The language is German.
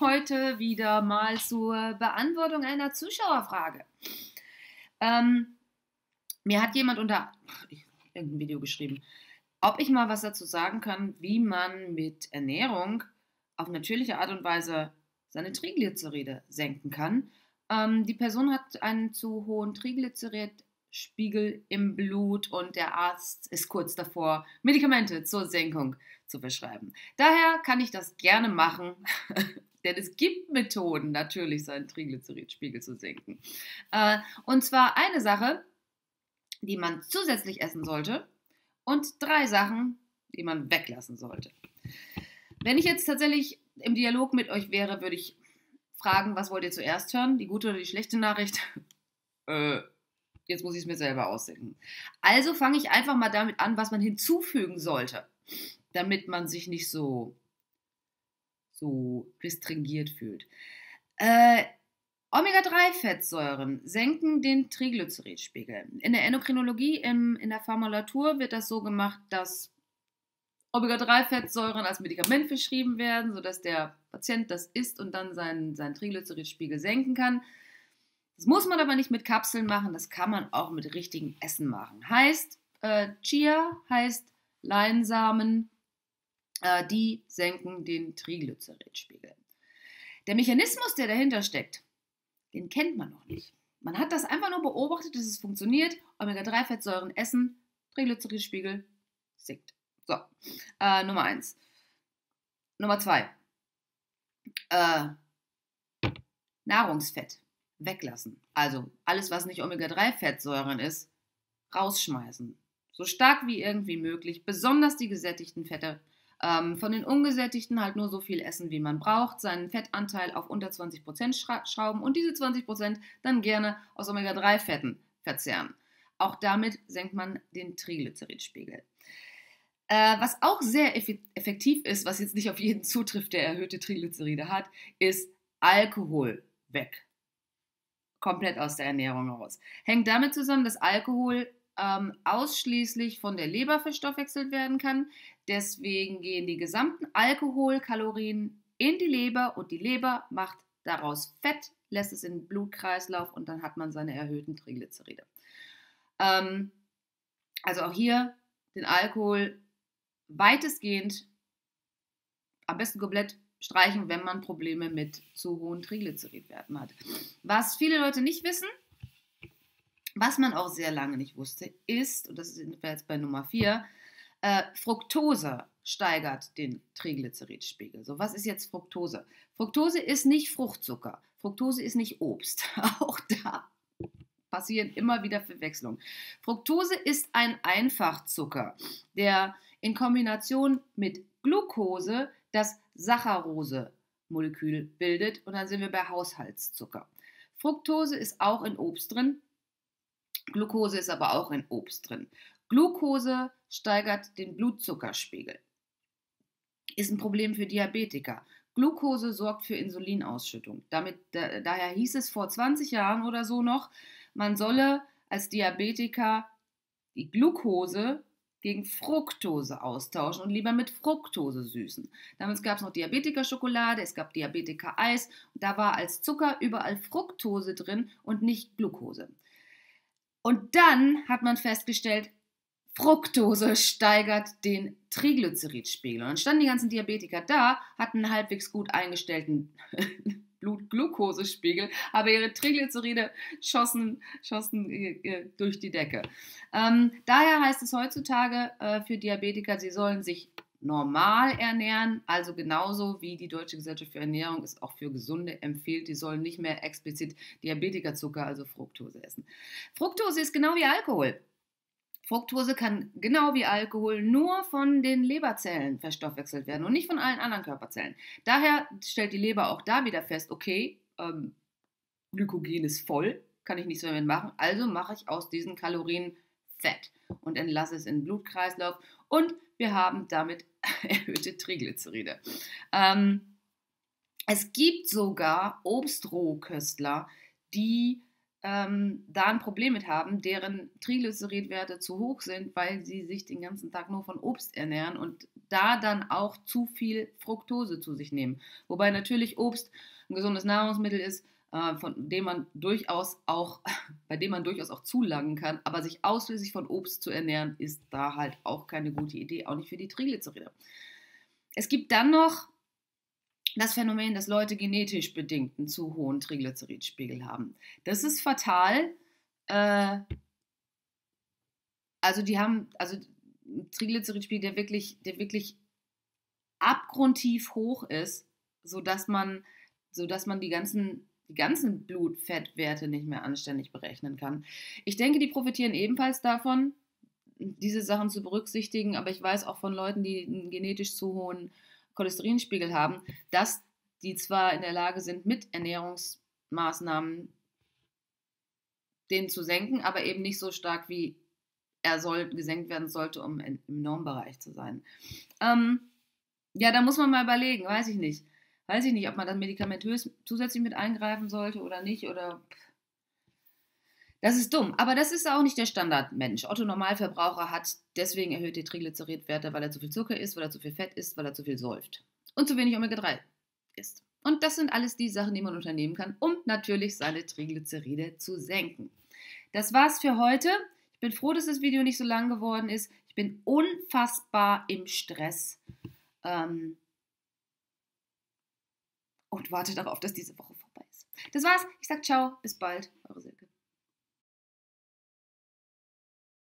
heute wieder mal zur Beantwortung einer Zuschauerfrage. Ähm, mir hat jemand unter irgendein Video geschrieben, ob ich mal was dazu sagen kann, wie man mit Ernährung auf natürliche Art und Weise seine Triglyceride senken kann. Ähm, die Person hat einen zu hohen Triglyceridspiegel im Blut und der Arzt ist kurz davor, Medikamente zur Senkung zu verschreiben. Daher kann ich das gerne machen, denn es gibt Methoden, natürlich seinen Triglyceridspiegel zu senken. Äh, und zwar eine Sache, die man zusätzlich essen sollte und drei Sachen, die man weglassen sollte. Wenn ich jetzt tatsächlich im Dialog mit euch wäre, würde ich fragen, was wollt ihr zuerst hören? Die gute oder die schlechte Nachricht? äh, jetzt muss ich es mir selber ausdenken. Also fange ich einfach mal damit an, was man hinzufügen sollte, damit man sich nicht so, so restringiert fühlt. Äh, Omega-3-Fettsäuren senken den Triglyceridspiegel. In der Endokrinologie, im, in der Formulatur wird das so gemacht, dass Omega-3-Fettsäuren als Medikament verschrieben werden, sodass der Patient das isst und dann seinen, seinen Triglyceridspiegel senken kann. Das muss man aber nicht mit Kapseln machen, das kann man auch mit richtigem Essen machen. Heißt, äh, Chia heißt Leinsamen, die senken den Triglyceridspiegel. Der Mechanismus, der dahinter steckt, den kennt man noch nicht. Man hat das einfach nur beobachtet, dass es funktioniert. Omega-3-Fettsäuren essen, Triglyceridspiegel sinkt. So, äh, Nummer eins. Nummer zwei. Äh, Nahrungsfett weglassen. Also alles, was nicht Omega-3-Fettsäuren ist, rausschmeißen. So stark wie irgendwie möglich, besonders die gesättigten Fette ähm, von den ungesättigten halt nur so viel essen, wie man braucht, seinen Fettanteil auf unter 20% schrauben und diese 20% dann gerne aus Omega-3-Fetten verzehren. Auch damit senkt man den Triglyceridspiegel. Äh, was auch sehr effektiv ist, was jetzt nicht auf jeden zutrifft, der erhöhte Triglyceride hat, ist Alkohol weg. Komplett aus der Ernährung raus. Hängt damit zusammen, dass Alkohol ähm, ausschließlich von der Leber verstoffwechselt werden kann. Deswegen gehen die gesamten Alkoholkalorien in die Leber und die Leber macht daraus Fett, lässt es in den Blutkreislauf und dann hat man seine erhöhten Triglyceride. Ähm, also auch hier den Alkohol weitestgehend am besten komplett streichen, wenn man Probleme mit zu hohen Triglyceridwerten hat. Was viele Leute nicht wissen, was man auch sehr lange nicht wusste, ist, und das sind wir jetzt bei Nummer 4, äh, Fructose steigert den Triglyceridspiegel. So, was ist jetzt Fructose? Fructose ist nicht Fruchtzucker. Fructose ist nicht Obst. Auch da passieren immer wieder Verwechslungen. Fructose ist ein Einfachzucker, der in Kombination mit Glucose das Saccharose-Molekül bildet und dann sind wir bei Haushaltszucker. Fructose ist auch in Obst drin, Glucose ist aber auch in Obst drin. Glucose steigert den Blutzuckerspiegel. Ist ein Problem für Diabetiker. Glucose sorgt für Insulinausschüttung. Damit, da, daher hieß es vor 20 Jahren oder so noch, man solle als Diabetiker die Glucose gegen Fructose austauschen und lieber mit Fructose süßen. Damals gab es noch Diabetiker-Schokolade, es gab Diabetiker-Eis da war als Zucker überall Fructose drin und nicht Glucose. Und dann hat man festgestellt, Fructose steigert den Triglyceridspiegel. Und dann standen die ganzen Diabetiker da, hatten einen halbwegs gut eingestellten Blutglukosespiegel, aber ihre Triglyceride schossen, schossen äh, durch die Decke. Ähm, daher heißt es heutzutage äh, für Diabetiker, sie sollen sich normal ernähren, also genauso wie die Deutsche Gesellschaft für Ernährung es auch für Gesunde empfiehlt, die sollen nicht mehr explizit Diabetikerzucker, also Fructose essen. Fructose ist genau wie Alkohol. Fructose kann genau wie Alkohol nur von den Leberzellen verstoffwechselt werden und nicht von allen anderen Körperzellen. Daher stellt die Leber auch da wieder fest, okay, ähm, Glykogen ist voll, kann ich nichts mehr machen, also mache ich aus diesen Kalorien Fett und entlasse es in den Blutkreislauf und wir haben damit erhöhte Triglyceride. Ähm, es gibt sogar Obstrohköstler, die ähm, da ein Problem mit haben, deren Triglyceridwerte zu hoch sind, weil sie sich den ganzen Tag nur von Obst ernähren und da dann auch zu viel Fructose zu sich nehmen. Wobei natürlich Obst ein gesundes Nahrungsmittel ist, von dem man durchaus auch, bei dem man durchaus auch zulangen kann, aber sich ausschließlich von Obst zu ernähren, ist da halt auch keine gute Idee, auch nicht für die Triglyceride. Es gibt dann noch das Phänomen, dass Leute genetisch bedingt einen zu hohen Triglyceridspiegel haben. Das ist fatal. Äh, also die haben, also Triglyceridspiegel, der wirklich, der wirklich abgrundtief hoch ist, sodass man, sodass man die ganzen, die ganzen Blutfettwerte nicht mehr anständig berechnen kann. Ich denke, die profitieren ebenfalls davon, diese Sachen zu berücksichtigen, aber ich weiß auch von Leuten, die einen genetisch zu hohen Cholesterinspiegel haben, dass die zwar in der Lage sind, mit Ernährungsmaßnahmen den zu senken, aber eben nicht so stark, wie er soll, gesenkt werden sollte, um im Normbereich zu sein. Ähm, ja, da muss man mal überlegen, weiß ich nicht. Weiß ich nicht, ob man dann medikamentös zusätzlich mit eingreifen sollte oder nicht. Oder das ist dumm. Aber das ist auch nicht der Standardmensch. Otto Normalverbraucher hat deswegen erhöhte Triglyceridwerte, weil er zu viel Zucker isst, weil er zu viel Fett isst, weil er zu viel säuft. Und zu wenig Omega-3 isst. Und das sind alles die Sachen, die man unternehmen kann, um natürlich seine Triglyceride zu senken. Das war's für heute. Ich bin froh, dass das Video nicht so lang geworden ist. Ich bin unfassbar im Stress. Ähm und warte darauf, dass diese Woche vorbei ist. Das war's. Ich sag ciao. Bis bald. Eure Silke.